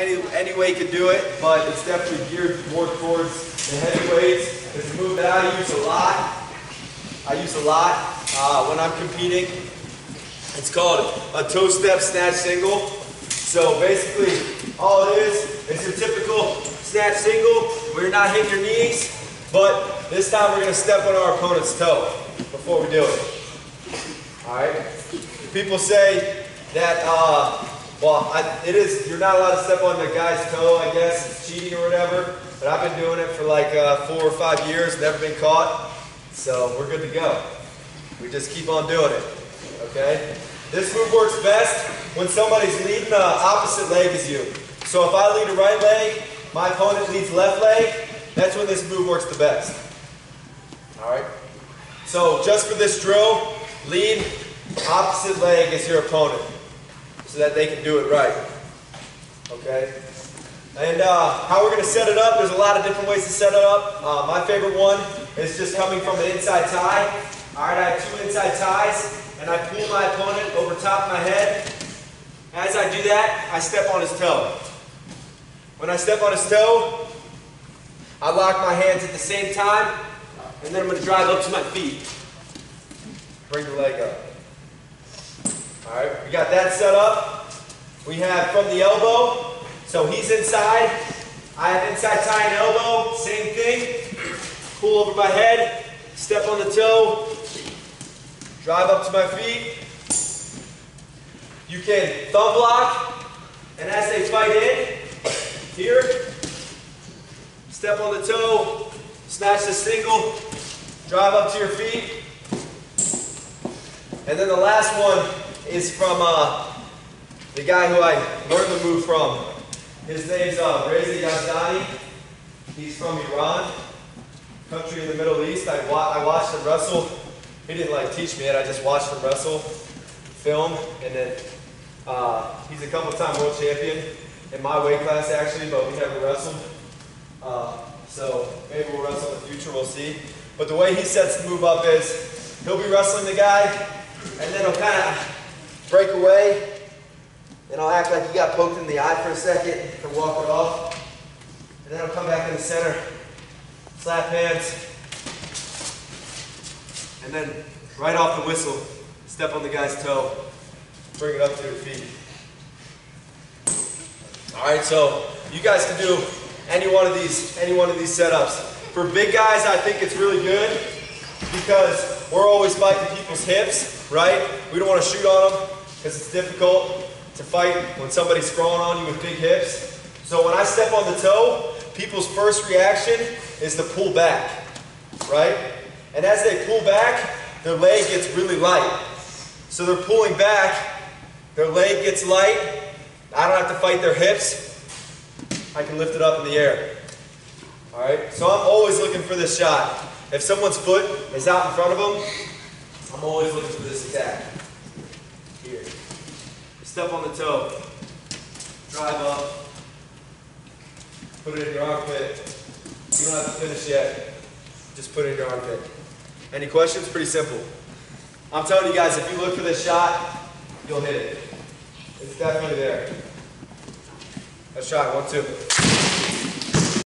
any, any way you can do it, but it's definitely geared more towards the heavyweights. It's a move that I use a lot. I use a lot uh, when I'm competing. It's called a toe step snatch single. So basically, all it is is your typical snatch single where you're not hitting your knees, but this time we're going to step on our opponent's toe before we do it. All right? People say that, uh, well, I, it is, you're not allowed to step on the guy's toe, I guess, it's cheating or whatever, but I've been doing it for like uh, four or five years, never been caught, so we're good to go. We just keep on doing it, okay? This move works best when somebody's leading the opposite leg as you. So if I lead a right leg, my opponent leads left leg, that's when this move works the best. All right? So just for this drill, lead opposite leg as your opponent so that they can do it right. Okay? And uh, how we're going to set it up, there's a lot of different ways to set it up. Uh, my favorite one is just coming from an inside tie. All right, I have two inside ties, and I pull my opponent over top of my head. As I do that, I step on his toe. When I step on his toe, I lock my hands at the same time, and then I'm going to drive up to my feet. Bring the leg up. We got that set up. We have from the elbow, so he's inside. I have inside tie and elbow, same thing. Pull over my head, step on the toe, drive up to my feet. You can thumb block, and as they fight in, here, step on the toe, snatch the single, drive up to your feet. And then the last one is from uh, the guy who I learned the move from. His name's uh, Reza Yazdani. He's from Iran, country in the Middle East. I, wa I watched him wrestle. He didn't like teach me it. I just watched him wrestle, film, and then uh, he's a couple-time world champion in my weight class actually, but we never wrestled. Uh, so maybe we'll wrestle in the future. We'll see. But the way he sets the move up is he'll be wrestling the guy, and then he'll kind of break away, and I'll act like you got poked in the eye for a second and walk it off. And then I'll come back in the center, slap hands, and then right off the whistle, step on the guy's toe, bring it up to your feet. All right, so you guys can do any one of these, any one of these setups. For big guys, I think it's really good because we're always fighting people's hips, right? We don't want to shoot on them because it's difficult to fight when somebody's crawling on you with big hips. So when I step on the toe, people's first reaction is to pull back, right? And as they pull back, their leg gets really light. So they're pulling back, their leg gets light, I don't have to fight their hips, I can lift it up in the air. All right, so I'm always looking for this shot. If someone's foot is out in front of them, I'm always looking for this attack. Step on the toe. Drive up. Put it in your armpit. You don't have to finish yet. Just put it in your armpit. Any questions? Pretty simple. I'm telling you guys, if you look for this shot, you'll hit it. It's definitely there. Let's try. One, two.